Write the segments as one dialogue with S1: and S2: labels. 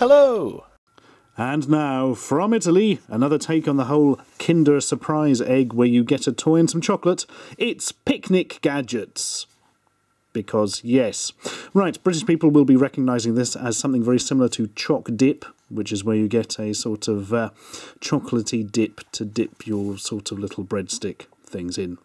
S1: Hello!
S2: And now, from Italy, another take on the whole Kinder Surprise egg where you get a toy and some chocolate. It's Picnic Gadgets. Because, yes. Right, British people will be recognising this as something very similar to Choc Dip, which is where you get a sort of uh, chocolatey dip to dip your sort of little breadstick things in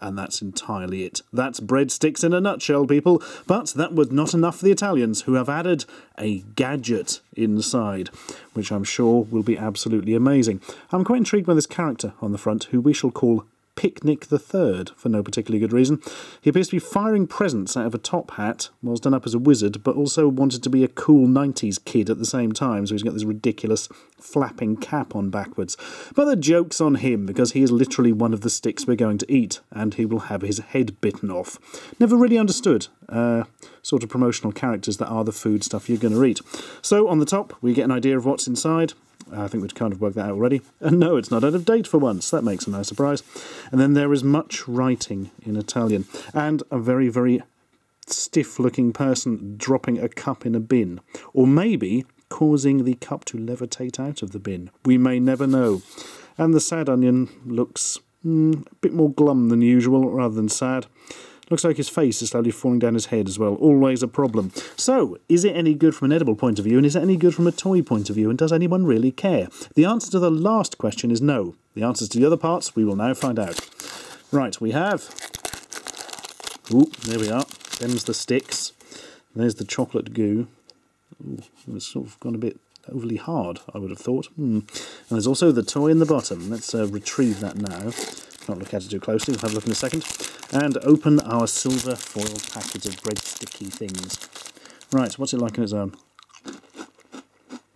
S2: and that's entirely it. That's breadsticks in a nutshell, people. But that was not enough for the Italians, who have added a gadget inside, which I'm sure will be absolutely amazing. I'm quite intrigued by this character on the front, who we shall call Picnic the Third, for no particularly good reason. He appears to be firing presents out of a top hat, whilst done up as a wizard, but also wanted to be a cool 90s kid at the same time, so he's got this ridiculous flapping cap on backwards. But the joke's on him, because he is literally one of the sticks we're going to eat, and he will have his head bitten off. Never really understood uh, sort of promotional characters that are the food stuff you're going to eat. So on the top, we get an idea of what's inside. I think we'd kind of worked that out already. And no, it's not out of date for once. That makes a nice surprise. And then there is much writing in Italian. And a very, very stiff-looking person dropping a cup in a bin. Or maybe causing the cup to levitate out of the bin. We may never know. And the sad onion looks mm, a bit more glum than usual, rather than sad. Looks like his face is slowly falling down his head as well. Always a problem. So, is it any good from an edible point of view, and is it any good from a toy point of view, and does anyone really care? The answer to the last question is no. The answers to the other parts we will now find out. Right, we have... Ooh, there we are. Them's the sticks. There's the chocolate goo. Ooh, it's sort of gone a bit overly hard, I would have thought. Hmm. And there's also the toy in the bottom. Let's uh, retrieve that now. Not look at it too closely, we'll have a look in a second. And open our silver foil packet of bread sticky things. Right, so what's it like on its own?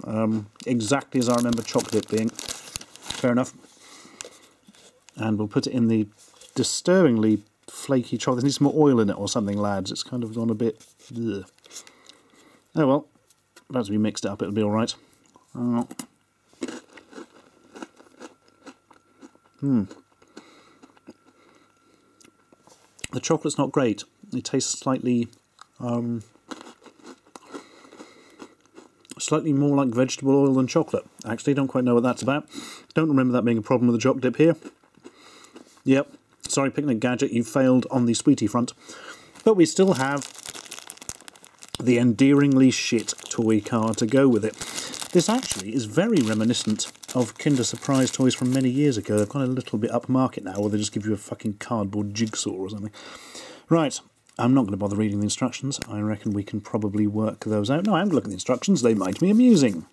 S2: Um, exactly as I remember chocolate being. Fair enough. And we'll put it in the disturbingly flaky chocolate. There needs more oil in it or something, lads. It's kind of gone a bit... Ugh. Oh well, as we mixed it up, it'll be alright. Oh. Hmm. The chocolate's not great. It tastes slightly, um, slightly more like vegetable oil than chocolate. Actually, don't quite know what that's about. Don't remember that being a problem with the choc dip here. Yep. Sorry, Picnic Gadget, you failed on the sweetie front. But we still have the endearingly shit toy car to go with it. This actually is very reminiscent of Kinder Surprise toys from many years ago. They've gone a little bit upmarket now, where they just give you a fucking cardboard jigsaw or something. Right, I'm not going to bother reading the instructions. I reckon we can probably work those out. No, I am looking at the instructions. They might be amusing.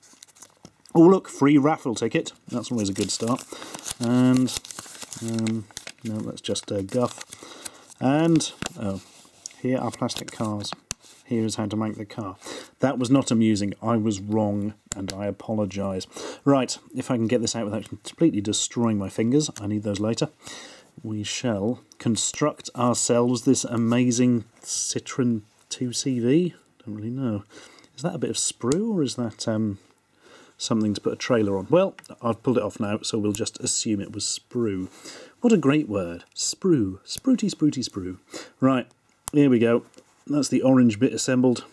S2: Oh, look, free raffle ticket. That's always a good start. And, um, no, that's just a guff. And, oh, here are plastic cars. Here is how to make the car. That was not amusing. I was wrong, and I apologise. Right, if I can get this out without completely destroying my fingers, I need those later, we shall construct ourselves this amazing Citroen 2CV. Don't really know. Is that a bit of sprue, or is that um, something to put a trailer on? Well, I've pulled it off now, so we'll just assume it was sprue. What a great word. Sprue. Spruty, spruty, sprue. Right, here we go. That's the orange bit assembled.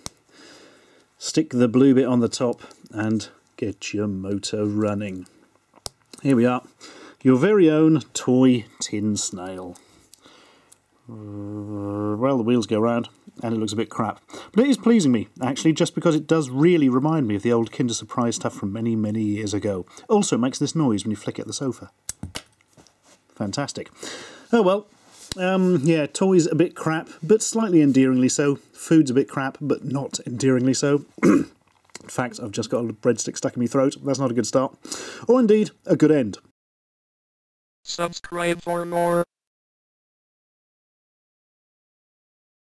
S2: Stick the blue bit on the top and get your motor running. Here we are. Your very own toy tin snail. Uh, well, the wheels go round and it looks a bit crap. But it is pleasing me, actually, just because it does really remind me of the old Kinder Surprise stuff from many, many years ago. Also, it makes this noise when you flick it at the sofa. Fantastic. Oh well, um, yeah, toys a bit crap, but slightly endearingly so. Food's a bit crap, but not endearingly so. in fact, I've just got a breadstick stuck in my throat. That's not a good start. Or indeed, a good end.
S3: Subscribe for more.